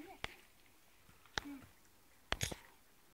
magnet.